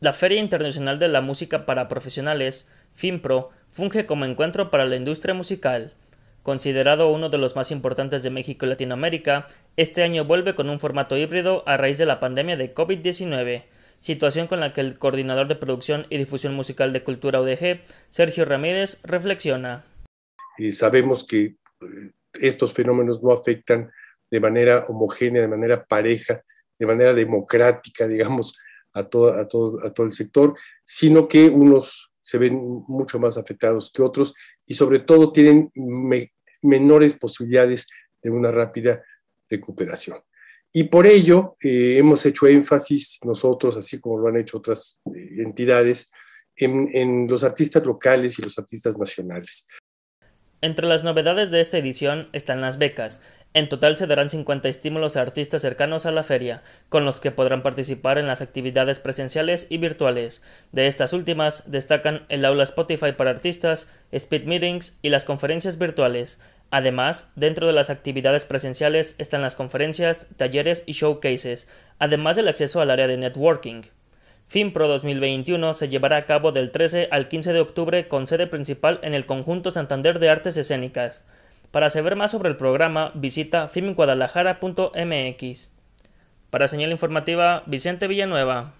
La Feria Internacional de la Música para Profesionales, FIMPRO, funge como encuentro para la industria musical. Considerado uno de los más importantes de México y Latinoamérica, este año vuelve con un formato híbrido a raíz de la pandemia de COVID-19, situación con la que el coordinador de producción y difusión musical de Cultura UDG, Sergio Ramírez, reflexiona. Y sabemos que eh, estos fenómenos no afectan de manera homogénea, de manera pareja, de manera democrática, digamos, a todo, a todo, a todo el sector, sino que unos se ven mucho más afectados que otros y sobre todo tienen menores posibilidades de una rápida recuperación. Y por ello eh, hemos hecho énfasis nosotros, así como lo han hecho otras eh, entidades, en, en los artistas locales y los artistas nacionales. Entre las novedades de esta edición están las becas. En total se darán 50 estímulos a artistas cercanos a la feria, con los que podrán participar en las actividades presenciales y virtuales. De estas últimas destacan el aula Spotify para artistas, Speed Meetings y las conferencias virtuales. Además, dentro de las actividades presenciales están las conferencias, talleres y showcases, además del acceso al área de networking. FinPro 2021 se llevará a cabo del 13 al 15 de octubre con sede principal en el Conjunto Santander de Artes Escénicas. Para saber más sobre el programa, visita filmguadalajara.mx. Para señal informativa, Vicente Villanueva.